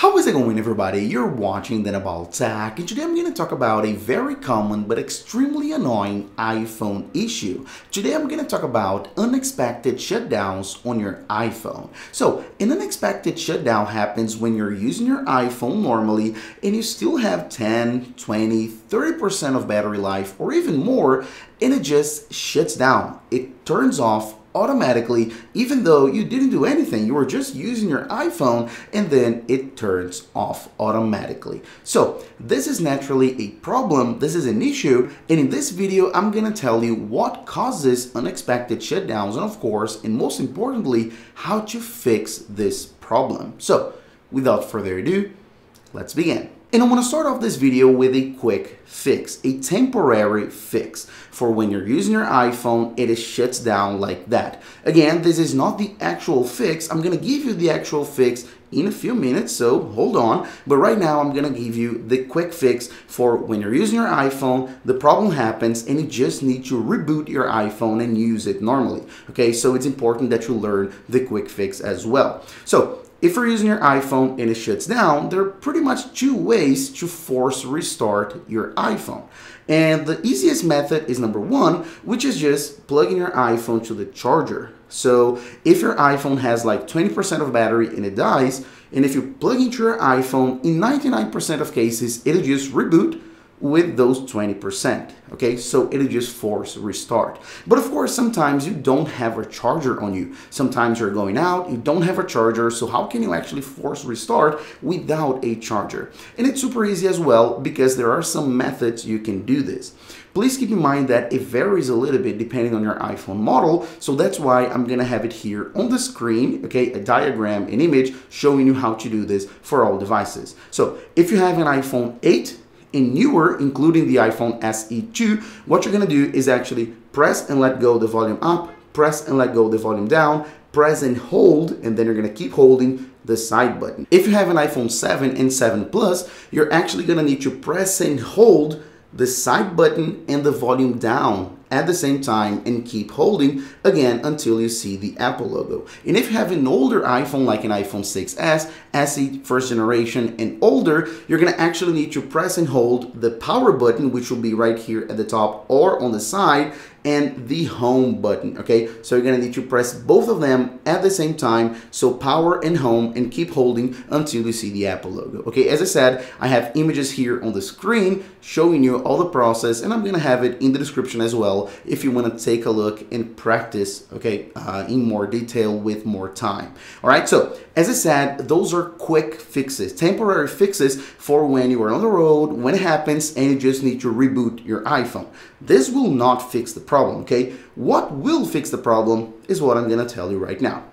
How is it going everybody? You're watching Daniel About Tech and today I'm going to talk about a very common but extremely annoying iPhone issue. Today I'm going to talk about unexpected shutdowns on your iPhone. So an unexpected shutdown happens when you're using your iPhone normally and you still have 10, 20, 30% of battery life or even more and it just shuts down. It turns off automatically, even though you didn't do anything. You were just using your iPhone and then it turns off automatically. So this is naturally a problem. This is an issue. And in this video, I'm going to tell you what causes unexpected shutdowns. And of course, and most importantly, how to fix this problem. So without further ado, let's begin. And I want to start off this video with a quick fix, a temporary fix for when you're using your iPhone, it shuts down like that. Again, this is not the actual fix. I'm going to give you the actual fix in a few minutes, so hold on. But right now, I'm going to give you the quick fix for when you're using your iPhone, the problem happens and you just need to reboot your iPhone and use it normally. Okay, so it's important that you learn the quick fix as well. So if you're using your iPhone and it shuts down, there are pretty much two ways to force restart your iPhone. And the easiest method is number one, which is just plugging your iPhone to the charger. So if your iPhone has like 20% of battery and it dies, and if you plug into your iPhone, in 99% of cases, it'll just reboot with those 20%. Okay, so it'll just force restart. But of course, sometimes you don't have a charger on you. Sometimes you're going out, you don't have a charger, so how can you actually force restart without a charger? And it's super easy as well because there are some methods you can do this. Please keep in mind that it varies a little bit depending on your iPhone model, so that's why I'm gonna have it here on the screen, okay, a diagram, an image showing you how to do this for all devices. So if you have an iPhone 8, and newer, including the iPhone SE2, what you're gonna do is actually press and let go the volume up, press and let go the volume down, press and hold, and then you're gonna keep holding the side button. If you have an iPhone 7 and 7 Plus, you're actually gonna need to press and hold the side button and the volume down at the same time and keep holding again until you see the Apple logo. And if you have an older iPhone like an iPhone 6s, SE first generation and older, you're gonna actually need to press and hold the power button, which will be right here at the top or on the side, and the home button, okay? So you're gonna need to press both of them at the same time, so power and home, and keep holding until you see the Apple logo, okay? As I said, I have images here on the screen showing you all the process, and I'm gonna have it in the description as well if you wanna take a look and practice, okay, uh, in more detail with more time. All right, so as I said, those are quick fixes, temporary fixes for when you are on the road, when it happens, and you just need to reboot your iPhone. This will not fix the problem, okay? What will fix the problem is what I'm gonna tell you right now.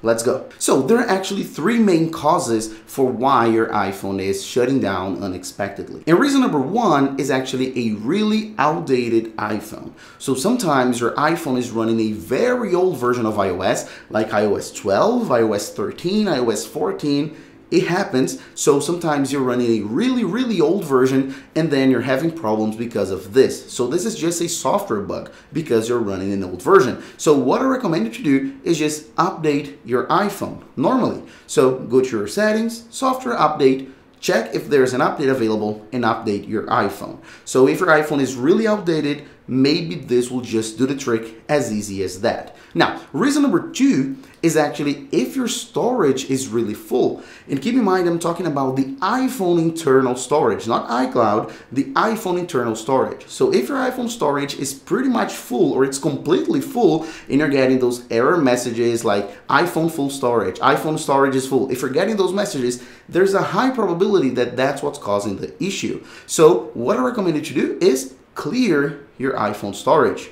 Let's go. So there are actually three main causes for why your iPhone is shutting down unexpectedly. And reason number one is actually a really outdated iPhone. So sometimes your iPhone is running a very old version of iOS, like iOS 12, iOS 13, iOS 14, it happens. So sometimes you're running a really, really old version and then you're having problems because of this. So this is just a software bug because you're running an old version. So what I recommend you to do is just update your iPhone normally. So go to your settings, software update, check if there's an update available and update your iPhone. So if your iPhone is really outdated, maybe this will just do the trick as easy as that. Now, reason number two is actually if your storage is really full. And keep in mind, I'm talking about the iPhone internal storage, not iCloud, the iPhone internal storage. So if your iPhone storage is pretty much full or it's completely full and you're getting those error messages like iPhone full storage, iPhone storage is full, if you're getting those messages, there's a high probability that that's what's causing the issue. So what I recommend that you to do is clear your iPhone storage.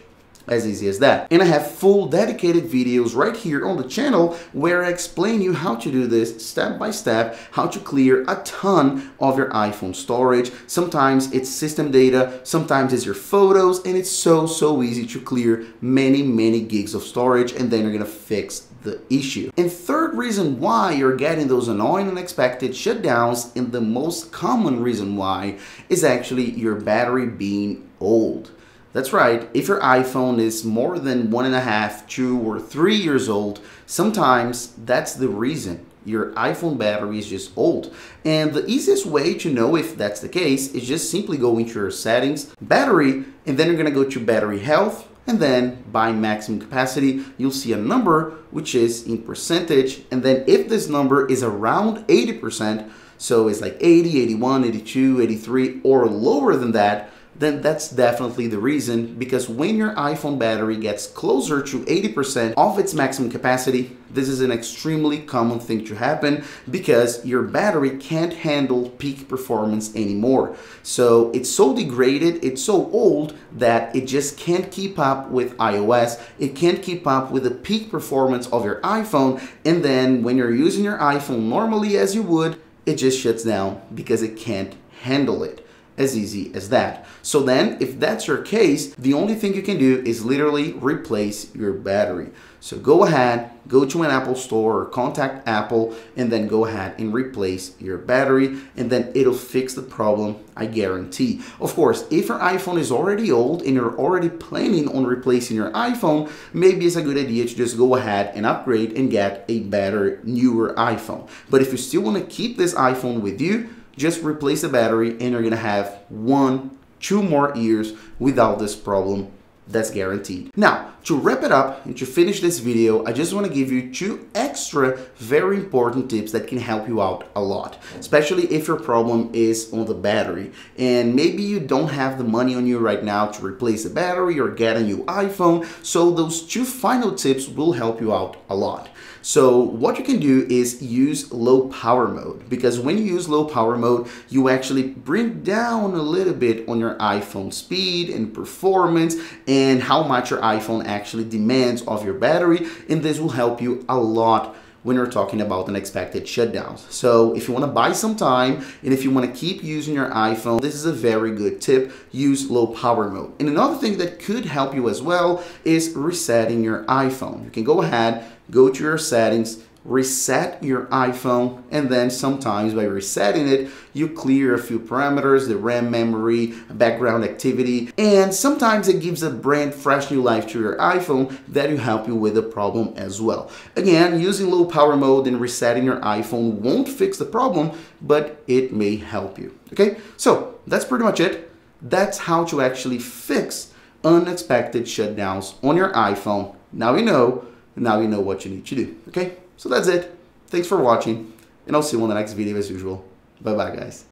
As easy as that. And I have full dedicated videos right here on the channel where I explain you how to do this step by step, how to clear a ton of your iPhone storage. Sometimes it's system data, sometimes it's your photos, and it's so, so easy to clear many, many gigs of storage and then you're gonna fix the issue. And third reason why you're getting those annoying unexpected shutdowns and the most common reason why is actually your battery being old. That's right, if your iPhone is more than one and a half, two, or three years old, sometimes that's the reason. your iPhone battery is just old. And the easiest way to know if that's the case is just simply go into your settings, battery, and then you're gonna go to battery health, and then by maximum capacity, you'll see a number which is in percentage. And then if this number is around 80%, so it's like 80, 81, 82, 83, or lower than that, then that's definitely the reason because when your iPhone battery gets closer to 80% of its maximum capacity, this is an extremely common thing to happen because your battery can't handle peak performance anymore. So it's so degraded, it's so old that it just can't keep up with iOS. It can't keep up with the peak performance of your iPhone. And then when you're using your iPhone normally as you would, it just shuts down because it can't handle it as easy as that. So then if that's your case, the only thing you can do is literally replace your battery. So go ahead, go to an Apple store or contact Apple and then go ahead and replace your battery and then it'll fix the problem, I guarantee. Of course, if your iPhone is already old and you're already planning on replacing your iPhone, maybe it's a good idea to just go ahead and upgrade and get a better, newer iPhone. But if you still want to keep this iPhone with you, just replace the battery and you're gonna have one, two more years without this problem that's guaranteed. Now, to wrap it up and to finish this video, I just want to give you two extra very important tips that can help you out a lot, especially if your problem is on the battery and maybe you don't have the money on you right now to replace the battery or get a new iPhone. So those two final tips will help you out a lot. So what you can do is use low power mode because when you use low power mode, you actually bring down a little bit on your iPhone speed and performance and how much your iPhone actually demands of your battery. And this will help you a lot when you're talking about unexpected shutdowns. So if you want to buy some time and if you want to keep using your iPhone, this is a very good tip. Use low power mode. And another thing that could help you as well is resetting your iPhone. You can go ahead, go to your settings, reset your iPhone, and then sometimes by resetting it, you clear a few parameters, the RAM memory, background activity, and sometimes it gives a brand fresh new life to your iPhone that will help you with the problem as well. Again, using low power mode and resetting your iPhone won't fix the problem, but it may help you. Okay, so that's pretty much it. That's how to actually fix unexpected shutdowns on your iPhone. Now you know, now you know what you need to do. Okay? So that's it. Thanks for watching, and I'll see you on the next video as usual. Bye bye, guys.